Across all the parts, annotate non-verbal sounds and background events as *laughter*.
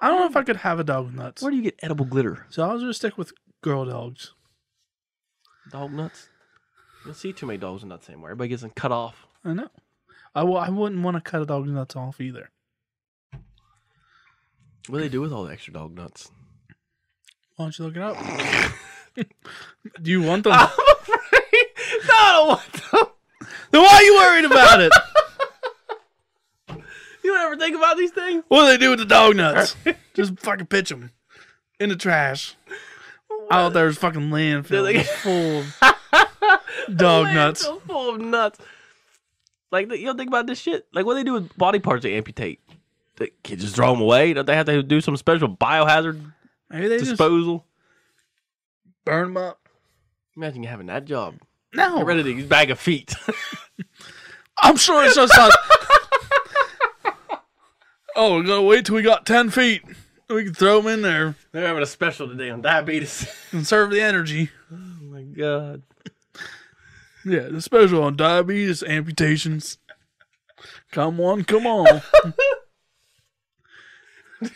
I don't know if I could have a dog with nuts. Where do you get edible glitter? So I was gonna stick with girl dogs. Dog nuts. You don't see too many dogs with nuts anymore. Everybody gets them cut off. I know. I w- I wouldn't want to cut a dog's nuts off either. What do they do with all the extra dog nuts? Why don't you look it up? *laughs* Do you want them? I'm afraid. No, I don't want them. then why are you worried about it? Ever think about these things? What do they do with the dog nuts? *laughs* Just fucking pitch them in the trash. Out there's fucking landfill just full of *laughs* dog nuts. Full of nuts. Like you don't think about this shit. Like what they do with body parts they amputate. They can just throw them away. Don't they have to do some special biohazard Maybe they just disposal? burn them up. Imagine having that job. No, Get rid of these bag of feet. *laughs* I'm sure it's just. Oh, we're gonna wait till we got ten feet. We can throw them in there They're having a special today on diabetes. *laughs* conserve the energy. oh my god. Yeah, the special on diabetes amputations. Come on, come on. *laughs*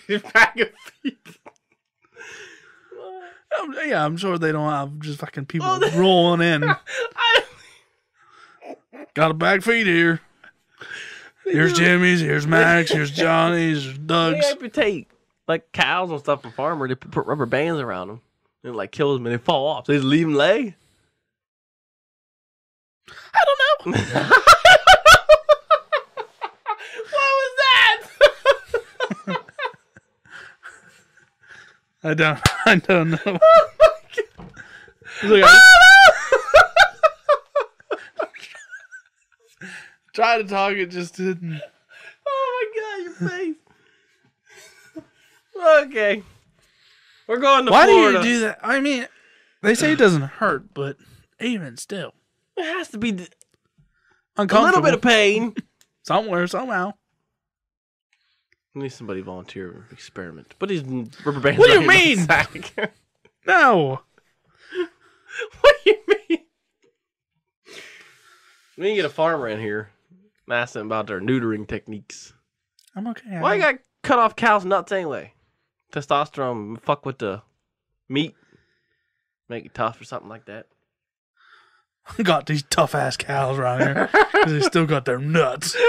bag of feet. Um, yeah, I'm sure they don't have just fucking people Oh, rolling in. *laughs* I, Got a bag feed here. Here's Jimmy's, here's Max, here's *laughs* Johnny's, here's Doug's. they amputate like cows and stuff from farmer. They put rubber bands around them and it, like kills them and they fall off. So they just leave them lay. I don't know. *laughs* what was that? *laughs* I don't. I don't know. oh my god. Like I tried to talk, it just didn't. *laughs* Oh my god, your face. *laughs* okay. We're going to Why Florida. do you do that? I mean, they say it doesn't hurt, but even still, It has to be th- a uncomfortable. little bit of pain. *laughs* somewhere, somehow. I need somebody to volunteer experiment. Put these rubber bands. What do you mean? my. No. what do you mean? We need to get a farmer in here. And Ask them about their neutering techniques. I'm okay. Why you got cut off cows' nuts anyway? Testosterone fuck with the meat, make it tough or something like that. *laughs* got these tough ass cows around here. 'cause they still got their nuts. *laughs*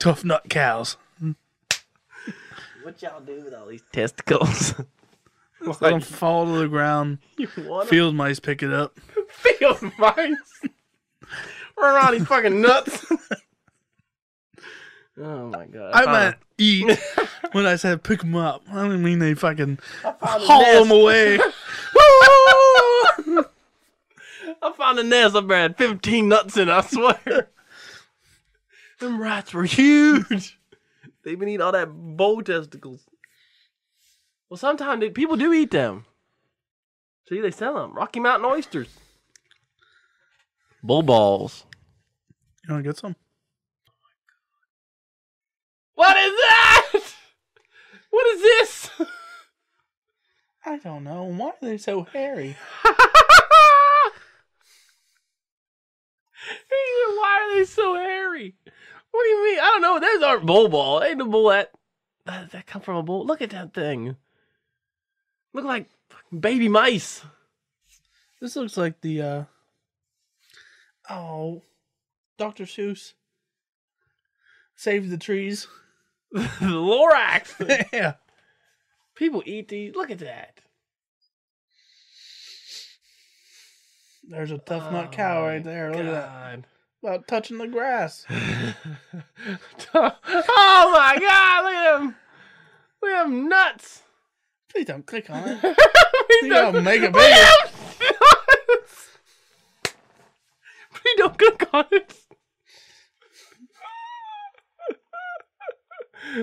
Tough nut cows. What y'all do with all these testicles? *laughs* Let them fall to the ground. you want Field mice pick it up. field mice? Run around these fucking nuts. *laughs* oh my god! I meant eat *laughs* when I said pick them up. I don't mean they fucking a- I found a haul them away. *laughs* I found a nest up there had 15 nuts in I swear. Them rats were huge. They've been eating all that bow testicles. Well, sometimes they, people do eat them. See, they sell them. Rocky Mountain oysters. Bull balls. You want to get some? What is that? What is this? I don't know. Why are they so hairy? Why are they so hairy? What do you mean? I don't know. Those aren't bull ball. Ain't no bull that, that that come from a bull. Look at that thing. Look like fucking baby mice. This looks like the uh oh Dr. Seuss. Save the trees. *laughs* the Lorax. yeah. People eat these. Look at that. There's a tough nut cow oh, right there. Look at that. About touching the grass. *laughs* oh my god! Look at him. Look at him nuts. Please don't click on it. Please You don't- make it bigger. him nuts. Please don't click on it.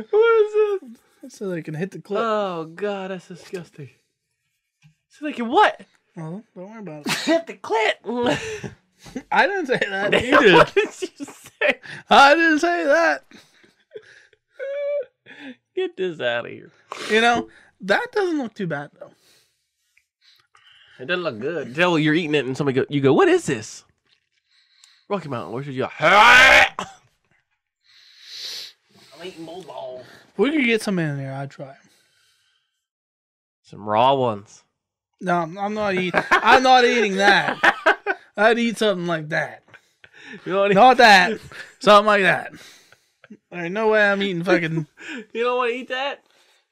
what is this? So they can hit the clip. Oh god, that's disgusting. So they can what? oh, don't worry about it. *laughs* Hit the clit. *laughs* I didn't say that. You did. what did you say? I didn't say that. Get this out of here. You know, that doesn't look too bad though. It doesn't look good. Tell you're eating it and somebody go, you go, what is this? Rocky Mountain, where should you go? I'm eating more balls. We could get some in there. I'd try 'em. Some raw ones. No, I'm I'm not eating. I'm not eating that. I'd eat something like that. You know what? Not that. Something like that. There ain't no way I'm eating fucking *laughs* You don't want to eat that?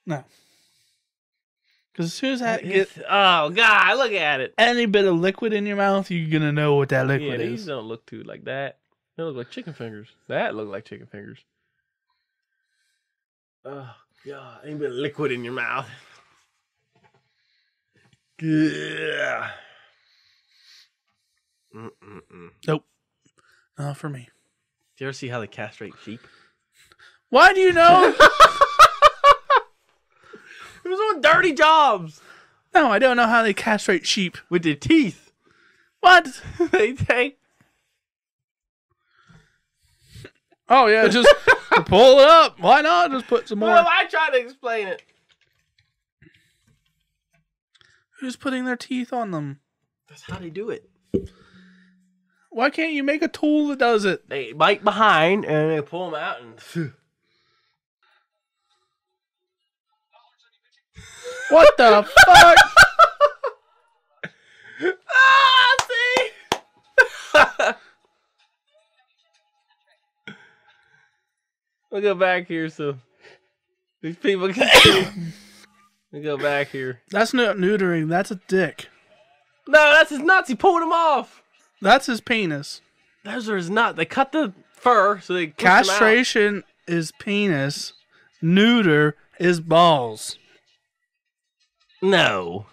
no. Because as soon as I get oh God! Look at it. any bit of liquid in your mouth, you're gonna know what that liquid Yeah, these is. don't look too like that. They look like chicken fingers. That look like chicken fingers. Oh God! any bit of liquid in your mouth. Yeah. Mm-mm-mm. Nope. Not for me. Do you ever see how they castrate sheep? Why do you know? *laughs* It was on dirty jobs no, I don't know how they castrate sheep. with their teeth. What? *laughs* they take. Oh yeah, just *laughs* pull it up. Why not? Just put some more. Well, I tried to explain it. Who's putting their teeth on them? That's how they do it. Why can't you make a tool that does it? They bite behind and they pull them out and. *laughs* What the fuck? *laughs* ah, see. *laughs* we'll go back here so these people can see. We go back here. That's not neutering. That's a dick. No, that's his nuts. He pulled them off. That's his penis. Those are his nuts. They cut the fur so they. Castration is penis. Neuter is balls. No.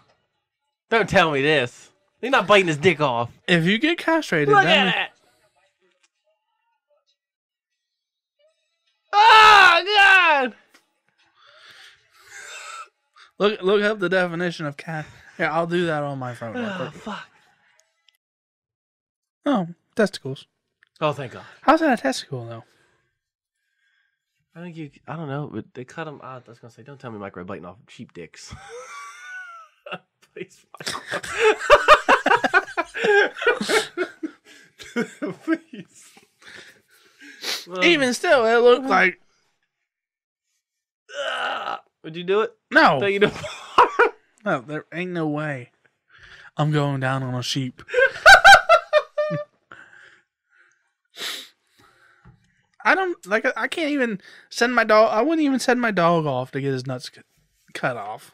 Don't tell me this. He's not biting his dick off. If you get castrated, Look then at that. Oh God! look look up the definition of cat. Here, I'll do that on my phone. Oh fuck! Oh, testicles. Oh thank God! How's that a testicle though? I think you. I don't know, but they cut them. Ah, I was gonna say, don't tell me Mike Rowe biting off sheep dicks. *laughs* Please. Please. Um, Even still, it looked like would you do it? no, Take it apart. no. There ain't no way. I'm going down on a sheep. I don't like. I can't even send my dog. I wouldn't even send my dog off to get his nuts cut off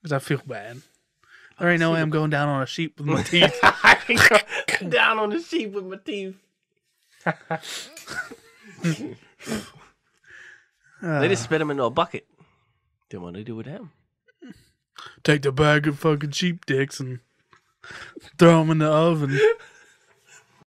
because I feel bad. There ain't no way I'm going down on a sheep with my *laughs* teeth. *laughs* I can go down on a sheep with my teeth. They just spit them into a bucket. Then what do they do with them? take the bag of fucking sheep dicks and throw them in the oven.